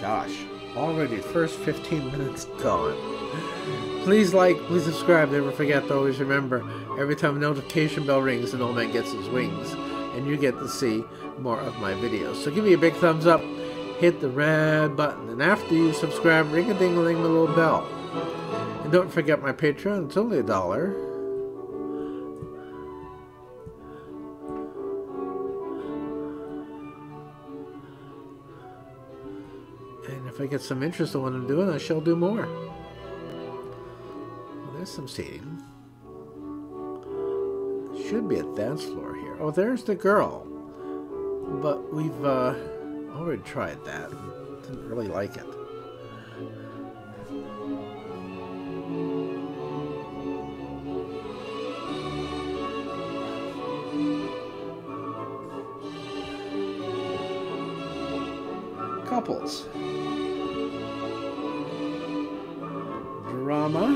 Gosh, already first 15 minutes gone. Please like, please subscribe. Never forget to always remember every time a notification bell rings, an old man gets his wings. And you get to see more of my videos. So give me a big thumbs up, hit the red button, and after you subscribe, ring a ding a ling the little bell. And don't forget my Patreon, it's only a dollar. And if I get some interest in what I'm doing, I shall do more. Well, there's some seating. Should be a dance floor here. Oh, there's the girl. But we've uh, already tried that. Didn't really like it. Couples. Drama.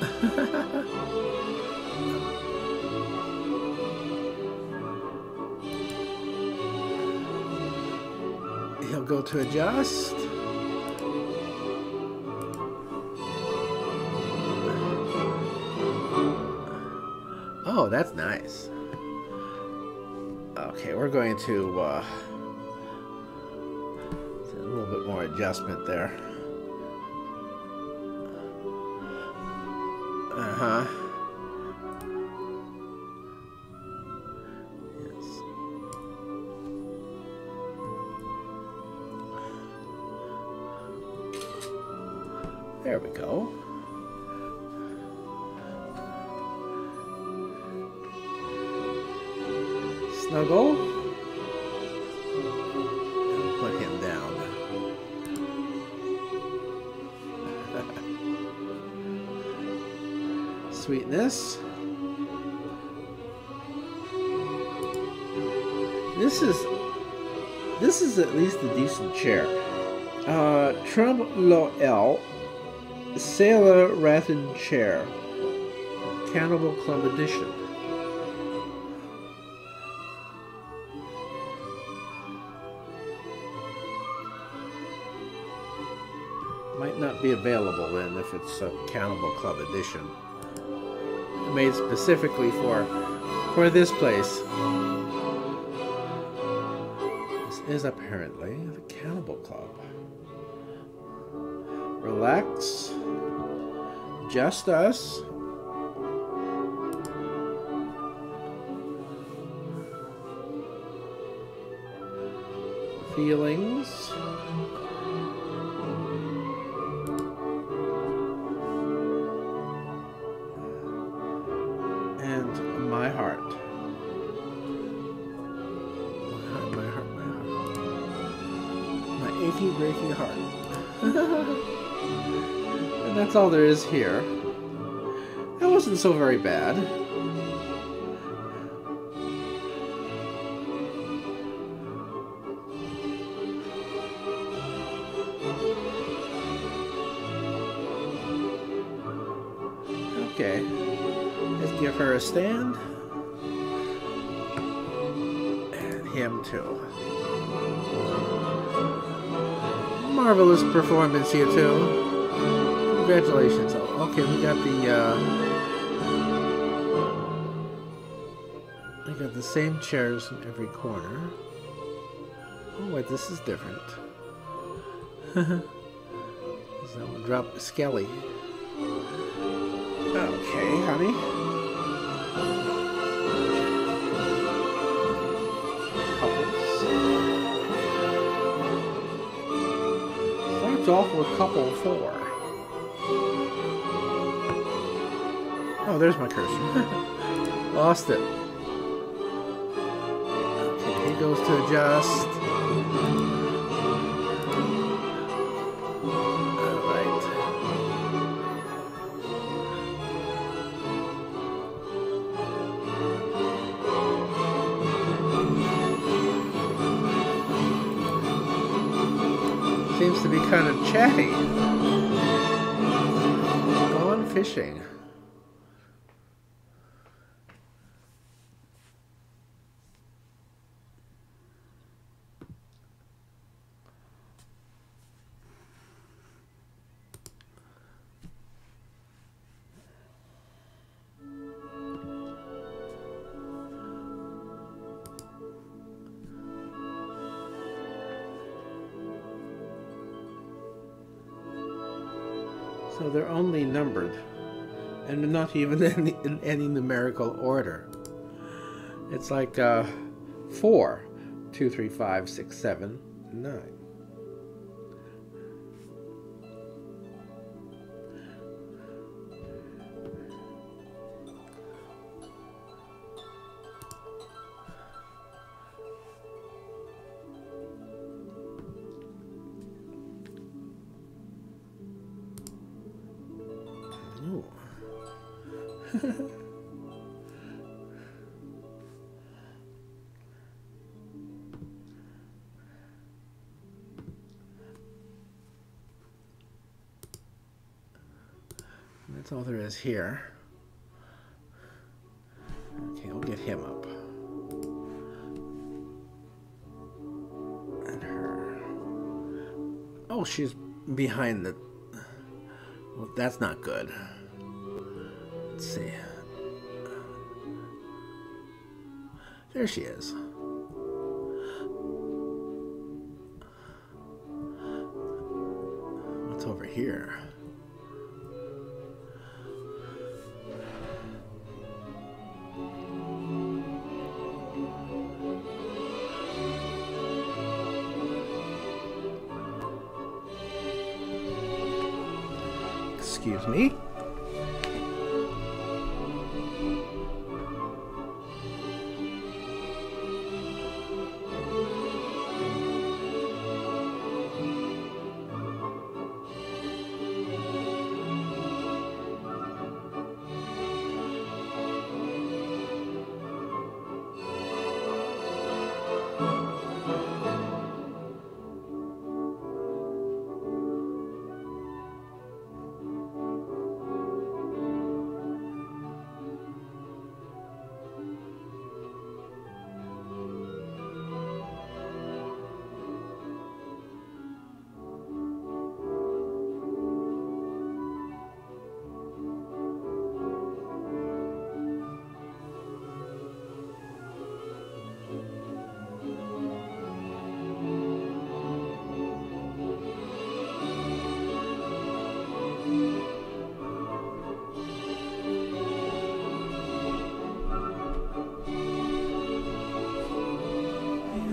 He'll go to adjust. Oh, that's nice. Okay, we're going to uh, little bit more adjustment there. Uh huh. Yes. There we go. Snuggle. Sweetness. This is this is at least a decent chair. Uh, Trompe Loeil Sailor Rattan Chair. Cannibal Club Edition. Might not be available then if it's a Cannibal Club Edition. Made specifically for for this place. This is apparently the Cannibal Club. Relax. Just us. Feelings. Achy, breaky heart. And that's all there is here. That wasn't so very bad. Okay. Let's give her a stand. And him too. Marvelous performance here too. Congratulations. Okay, we got the, uh... We got the same chairs in every corner. Oh, wait, this is different. That one drop Skelly? Okay, honey. Off with couple four. Oh, there's my cursor. Lost it. Okay, he goes to adjust. Seems to be kind of chatty. Gone fishing. So they're only numbered, and not even in, in any numerical order. It's like uh, four, two, three, five, six, seven, nine. That's all there is here. Okay, I'll get him up. And her. Oh, she's behind the... Well, that's not good. Let's see. There she is. What's over here? Excuse me.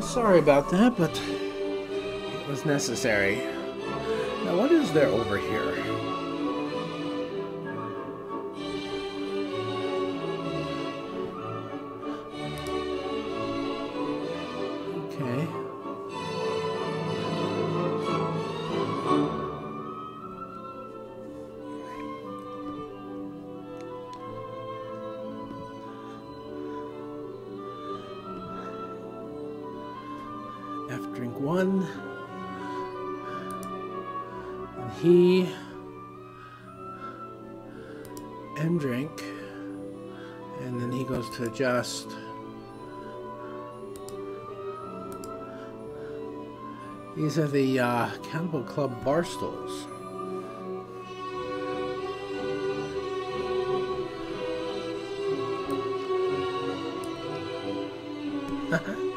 Sorry about that, but it was necessary. Now, what is there over here? F drink one. And he M drink. And then he goes to adjust. These are the uh, Cannibal Club bar stools.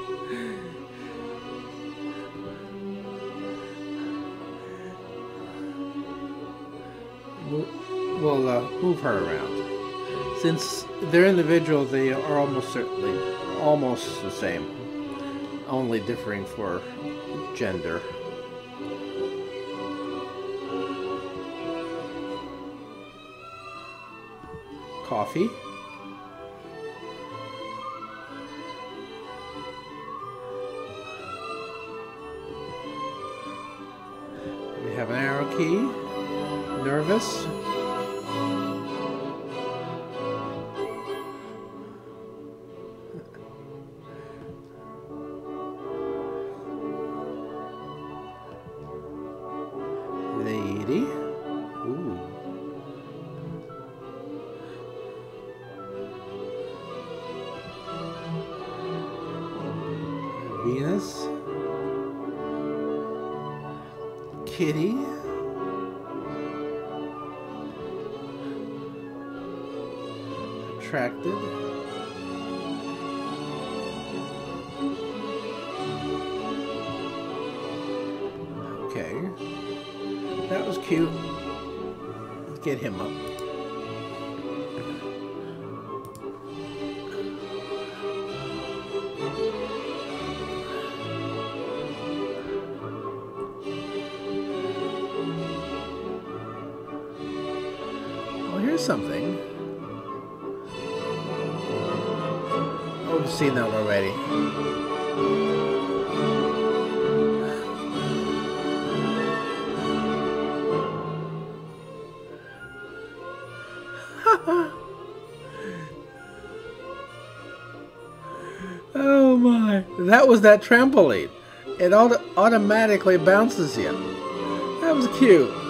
uh, move her around. Since they're individual, they are almost certainly almost the same, only differing for gender. Coffee. We have an arrow key. Nervous. Venus. Kitty. Attracted. Okay. That was cute. let's get him up. oh my. That was that trampoline. It auto automatically bounces you. That was cute.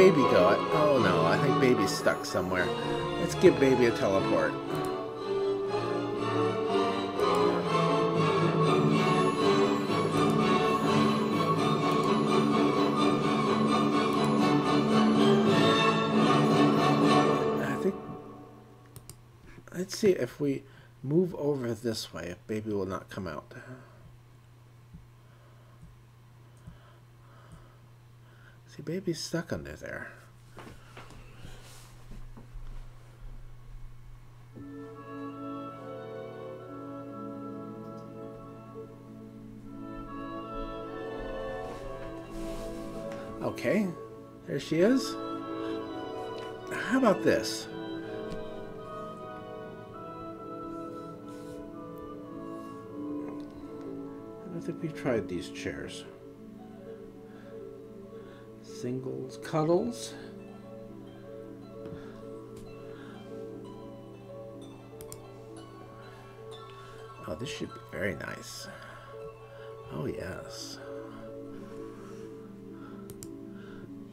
Baby go? Oh no, I think baby's stuck somewhere. Let's give baby a teleport. I think. Let's see if we move over this way, if baby will not come out. See, baby's stuck under there. Okay, there she is. How about this? I don't think we've tried these chairs. Singles, cuddles. Oh, this should be very nice. Oh, yes.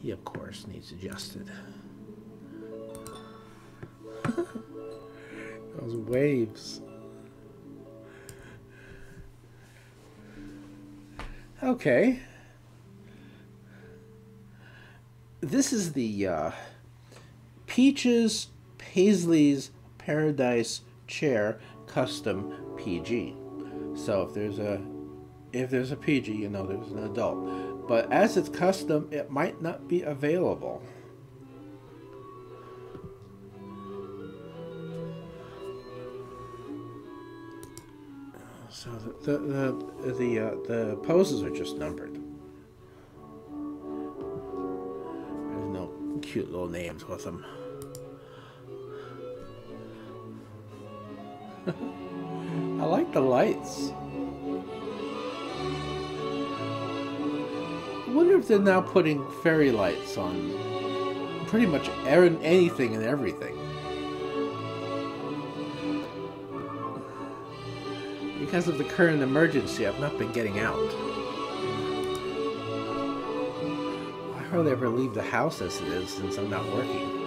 He, of course, needs adjusted. Those waves. Okay. This is the uh, Peaches Paisley's Paradise Chair Custom PG. So if there's a if there's a PG, you know there's an adult. But as it's custom, it might not be available. So the the the the, uh, the poses are just numbered. Cute little names with them. I like the lights. I wonder if they're now putting fairy lights on pretty much anything and everything. Because of the current emergency, I've not been getting out. Hardly ever leave the house as it is since I'm not working.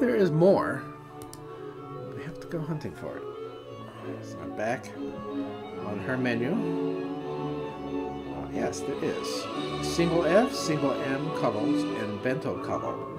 There is more. We have to go hunting for it. So I'm back on her menu. Uh, yes, there is. Single F, single M cuddles, and bento cuddle.